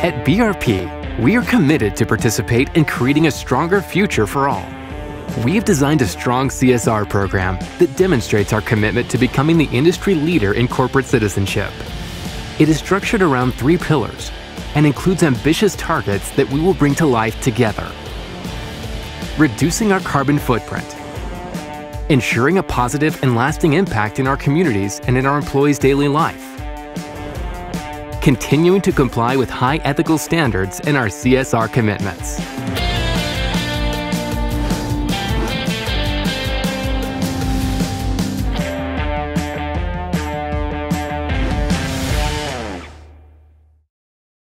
At BRP, we are committed to participate in creating a stronger future for all. We have designed a strong CSR program that demonstrates our commitment to becoming the industry leader in corporate citizenship. It is structured around three pillars and includes ambitious targets that we will bring to life together. Reducing our carbon footprint, ensuring a positive and lasting impact in our communities and in our employees' daily life, continuing to comply with high ethical standards and our CSR commitments.